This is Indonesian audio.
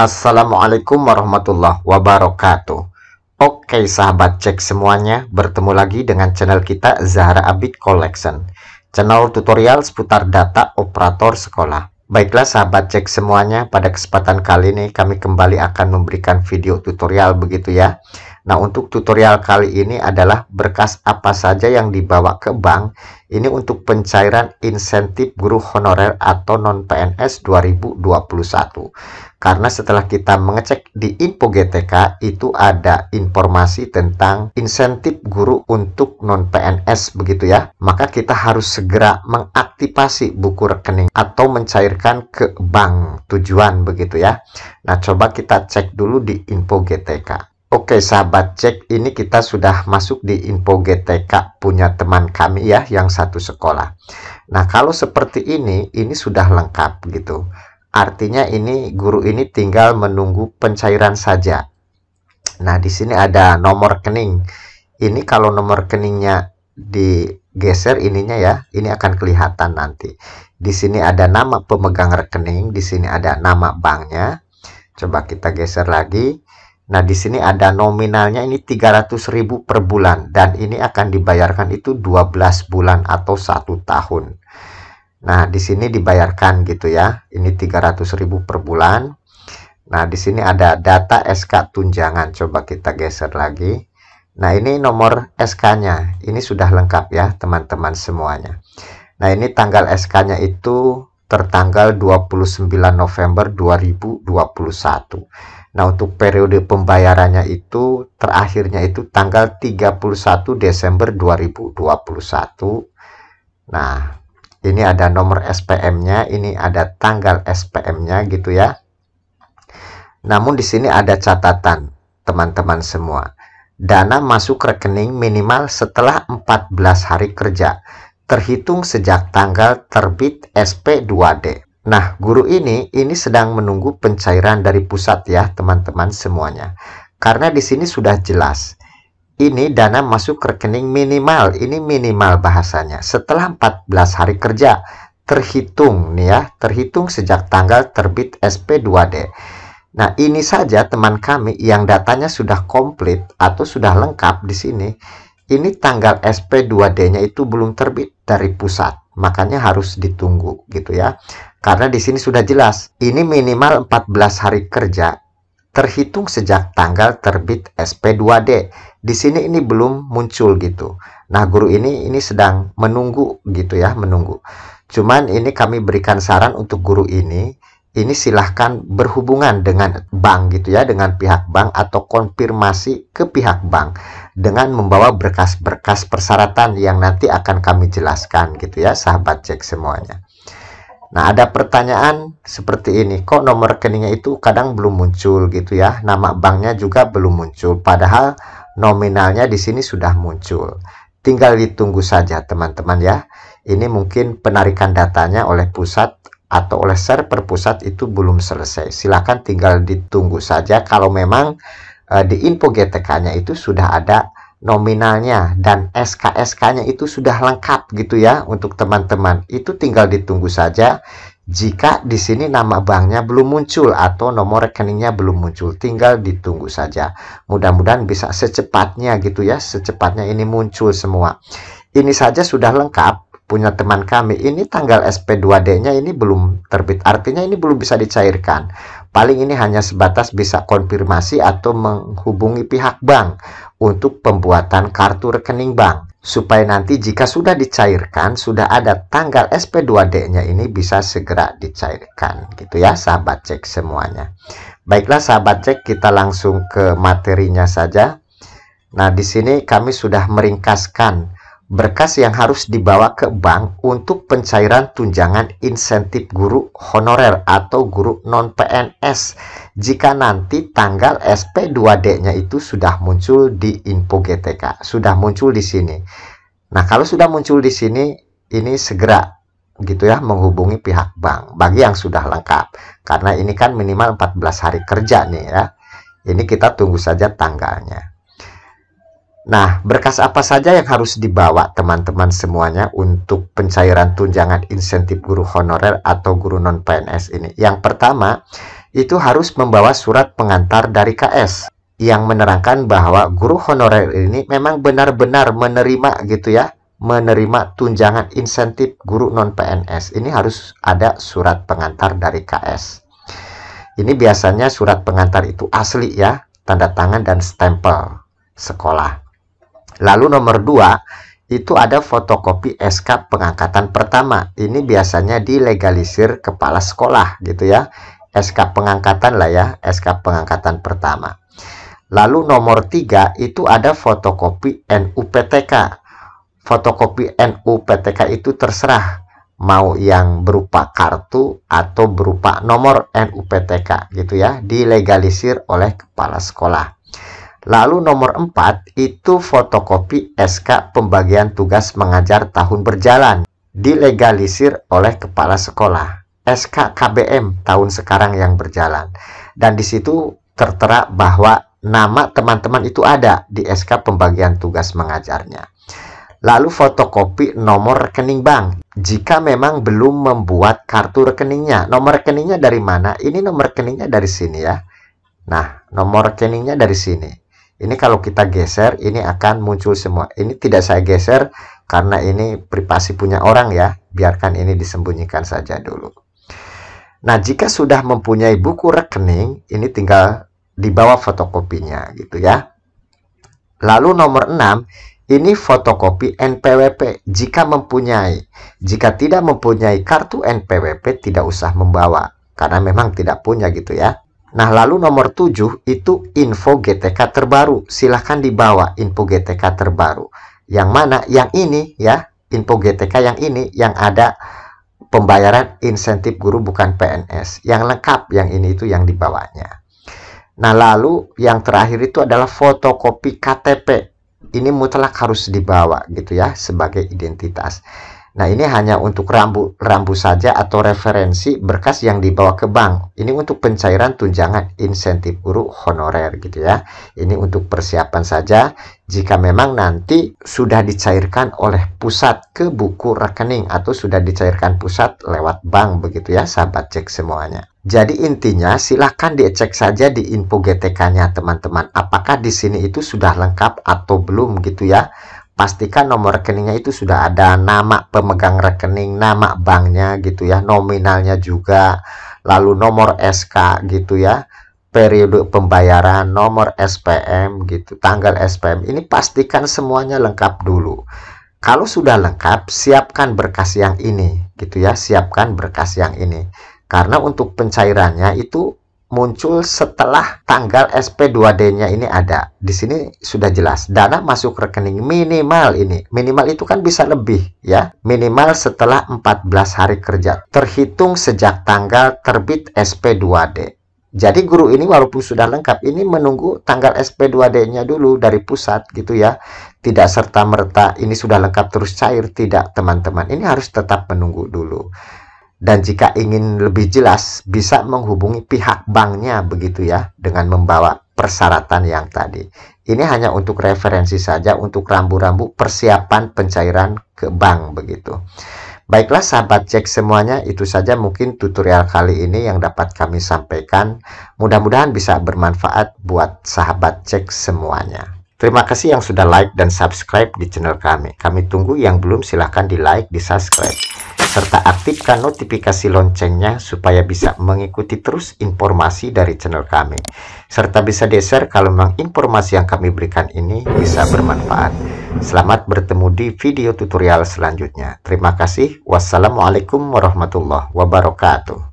Assalamualaikum warahmatullahi wabarakatuh. Oke sahabat cek semuanya Bertemu lagi dengan channel kita Zahra Abid Collection. Channel tutorial seputar data operator sekolah. Baiklah sahabat cek semuanya Pada kesempatan kali ini kami kembali akan memberikan video tutorial begitu ya Nah untuk tutorial kali ini adalah berkas apa saja yang dibawa ke bank. Ini untuk pencairan insentif guru honorer atau non-PNS 2021 karena setelah kita mengecek di info GTK itu ada informasi tentang insentif guru untuk non PNS begitu ya. Maka kita harus segera mengaktifasi buku rekening atau mencairkan ke bank. Tujuan begitu ya. Nah coba kita cek dulu di info GTK Oke sahabat cek ini kita sudah masuk di info GTK punya teman kami ya yang satu sekolah Nah kalau seperti ini ini sudah lengkap gitu Artinya ini guru ini tinggal menunggu pencairan saja. Nah, di sini ada nomor rekening. Ini kalau nomor rekeningnya digeser ininya ya, ini akan kelihatan nanti. Di sini ada nama pemegang rekening, di sini ada nama banknya. Coba kita geser lagi. Nah, di sini ada nominalnya ini 300.000 per bulan dan ini akan dibayarkan itu 12 bulan atau satu tahun. Nah, di sini dibayarkan gitu ya. Ini 300.000 per bulan. Nah, di sini ada data SK tunjangan. Coba kita geser lagi. Nah, ini nomor SK-nya. Ini sudah lengkap ya, teman-teman semuanya. Nah, ini tanggal SK-nya itu tertanggal 29 November 2021. Nah, untuk periode pembayarannya itu terakhirnya itu tanggal 31 Desember 2021. Nah, ini ada nomor SPM-nya, ini ada tanggal SPM-nya gitu ya. Namun di sini ada catatan, teman-teman semua. Dana masuk rekening minimal setelah 14 hari kerja, terhitung sejak tanggal terbit SP2D. Nah, guru ini ini sedang menunggu pencairan dari pusat ya, teman-teman semuanya. Karena di sini sudah jelas ini dana masuk rekening minimal. Ini minimal bahasanya. Setelah 14 hari kerja terhitung nih ya terhitung sejak tanggal terbit SP2D nah ini saja teman kami yang datanya sudah komplit atau sudah lengkap di sini. Ini tanggal SP2D nya itu belum terbit dari pusat makanya harus ditunggu gitu ya karena di sini sudah jelas ini minimal 14 hari kerja terhitung sejak tanggal terbit SP2D. Di sini ini belum muncul gitu. Nah, guru ini ini sedang menunggu gitu ya, menunggu. Cuman ini kami berikan saran untuk guru ini, ini silahkan berhubungan dengan bank gitu ya, dengan pihak bank atau konfirmasi ke pihak bank dengan membawa berkas-berkas persyaratan yang nanti akan kami jelaskan gitu ya, sahabat cek semuanya. Nah, ada pertanyaan seperti ini, kok nomor rekeningnya itu kadang belum muncul gitu ya, nama banknya juga belum muncul, padahal nominalnya di sini sudah muncul. Tinggal ditunggu saja teman-teman ya. Ini mungkin penarikan datanya oleh pusat atau oleh server pusat itu belum selesai. Silakan tinggal ditunggu saja kalau memang e, di info GTK-nya itu sudah ada nominalnya dan SKSK-nya itu sudah lengkap gitu ya untuk teman-teman. Itu tinggal ditunggu saja jika di sini nama banknya belum muncul atau nomor rekeningnya belum muncul. Tinggal ditunggu saja. Mudah-mudahan bisa secepatnya gitu ya, secepatnya ini muncul semua. Ini saja sudah lengkap punya teman kami ini tanggal SP2D-nya ini belum terbit artinya ini belum bisa dicairkan paling ini hanya sebatas bisa konfirmasi atau menghubungi pihak bank untuk pembuatan kartu rekening bank. Supaya nanti jika sudah dicairkan sudah ada tanggal SP2D-nya ini bisa segera dicairkan gitu ya sahabat cek semuanya. Baiklah sahabat cek kita langsung ke materinya saja. Nah di sini kami sudah meringkaskan berkas yang harus dibawa ke bank untuk pencairan tunjangan insentif guru honorer atau guru non-PNS jika nanti tanggal SP2D-nya itu sudah muncul di info GTK, sudah muncul di sini. Nah, kalau sudah muncul di sini, ini segera gitu ya menghubungi pihak bank bagi yang sudah lengkap. Karena ini kan minimal 14 hari kerja nih ya. Ini kita tunggu saja tanggalnya. Nah, berkas apa saja yang harus dibawa teman-teman semuanya untuk pencairan tunjangan insentif guru honorer atau guru non-PNS ini? Yang pertama, itu harus membawa surat pengantar dari KS yang menerangkan bahwa guru honorer ini memang benar-benar menerima gitu ya, menerima tunjangan insentif guru non PNS. Ini harus ada surat pengantar dari KS. Ini biasanya surat pengantar itu asli ya, tanda tangan dan stempel sekolah. Lalu nomor dua, itu ada fotokopi SK pengangkatan pertama. Ini biasanya dilegalisir kepala sekolah gitu ya. SK pengangkatan lah ya, SK pengangkatan pertama. Lalu nomor tiga itu ada fotokopi NUPTK. Fotokopi NUPTK itu terserah mau yang berupa kartu atau berupa nomor NUPTK gitu ya, dilegalisir oleh kepala sekolah. Lalu nomor empat itu fotokopi SK pembagian tugas mengajar tahun berjalan, dilegalisir oleh kepala sekolah. SK KBM tahun sekarang yang berjalan. Dan di situ tertera bahwa nama teman-teman itu ada di SK pembagian tugas mengajarnya. Lalu fotokopi nomor rekening bank. Jika memang belum membuat kartu rekeningnya, nomor rekeningnya dari mana? Ini nomor rekeningnya dari sini ya. Nah, nomor rekeningnya dari sini. Ini kalau kita geser, ini akan muncul semua. Ini tidak saya geser karena ini privasi punya orang ya. Biarkan ini disembunyikan saja dulu. Nah, jika sudah mempunyai buku rekening, ini tinggal dibawa fotokopinya gitu ya. Lalu nomor 6, ini fotokopi NPWP jika mempunyai. Jika tidak mempunyai kartu NPWP tidak usah membawa karena memang tidak punya gitu ya. Nah, lalu nomor 7 itu info GTK terbaru. Silahkan dibawa info GTK terbaru. Yang mana? Yang ini ya, info GTK yang ini yang ada pembayaran insentif guru bukan PNS. Yang lengkap yang ini itu yang dibawanya. Nah, lalu yang terakhir itu adalah fotokopi KTP. Ini mutlak harus dibawa gitu ya sebagai identitas. Nah, ini hanya untuk rambu-rambu saja atau referensi berkas yang dibawa ke bank. Ini untuk pencairan tunjangan insentif guru honorer gitu ya. Ini untuk persiapan saja jika memang nanti sudah dicairkan oleh pusat ke buku rekening atau sudah dicairkan pusat lewat bank begitu ya, sahabat cek semuanya. Jadi intinya silahkan dicek saja di info GTK-nya teman-teman. Apakah di sini itu sudah lengkap atau belum gitu ya pastikan nomor rekeningnya itu sudah ada nama pemegang rekening, nama banknya gitu ya, nominalnya juga, lalu nomor SK gitu ya, periode pembayaran, nomor SPM gitu, tanggal SPM. Ini pastikan semuanya lengkap dulu. Kalau sudah lengkap, siapkan berkas yang ini gitu ya, siapkan berkas yang ini. Karena untuk pencairannya itu muncul setelah tanggal SP2D-nya ini ada. Di sini sudah jelas, dana masuk rekening minimal ini. Minimal itu kan bisa lebih ya. Minimal setelah 14 hari kerja, terhitung sejak tanggal terbit SP2D. Jadi guru ini walaupun sudah lengkap, ini menunggu tanggal SP2D-nya dulu dari pusat gitu ya. Tidak serta-merta ini sudah lengkap terus cair, tidak teman-teman. Ini harus tetap menunggu dulu dan jika ingin lebih jelas bisa menghubungi pihak banknya begitu ya dengan membawa persyaratan yang tadi. Ini hanya untuk referensi saja untuk rambu-rambu persiapan pencairan ke bank begitu. Baiklah sahabat cek semuanya itu saja mungkin tutorial kali ini yang dapat kami sampaikan. Mudah-mudahan bisa bermanfaat buat sahabat cek semuanya. Terima kasih yang sudah like dan subscribe di channel kami. Kami tunggu yang belum silahkan di like, di subscribe serta aktifkan notifikasi loncengnya supaya bisa mengikuti terus informasi dari channel kami. Serta bisa di-share kalau memang informasi yang kami berikan ini bisa bermanfaat. Selamat bertemu di video tutorial selanjutnya. Terima kasih. Wassalamualaikum warahmatullahi wabarakatuh